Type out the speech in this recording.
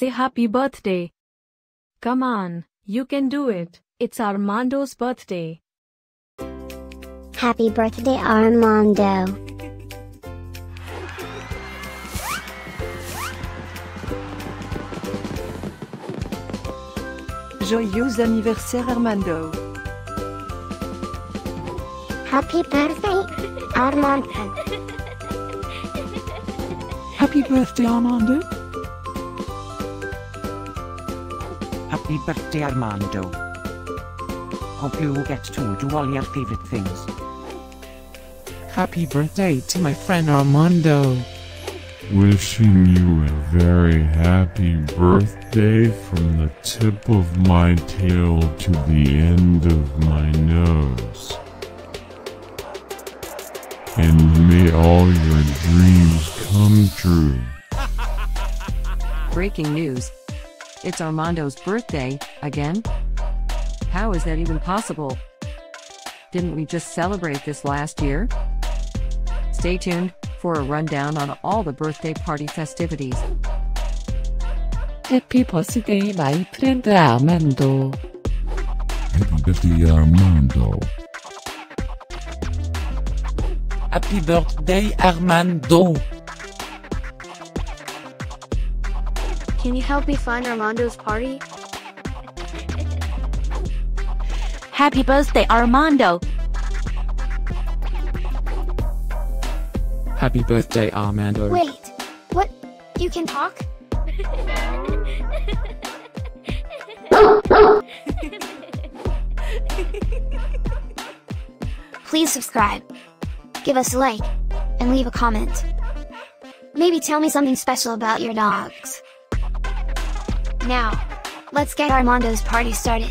say happy birthday. Come on, you can do it. It's Armando's birthday. Happy birthday Armando. Joyeux anniversaire Armando. Happy birthday Armando. Happy birthday, Armando. Happy birthday Armando. Hope you will get to do all your favorite things. Happy birthday to my friend Armando. Wishing you a very happy birthday from the tip of my tail to the end of my nose. And may all your dreams come true. Breaking news. It's Armando's birthday, again? How is that even possible? Didn't we just celebrate this last year? Stay tuned for a rundown on all the birthday party festivities. Happy birthday, my friend Armando. Happy birthday Armando. Happy birthday, Armando. Can you help me find Armando's party? Happy birthday, Armando. Happy birthday, Armando. Wait, what? You can talk? Please subscribe, give us a like, and leave a comment. Maybe tell me something special about your dogs. Now, let's get Armando's party started.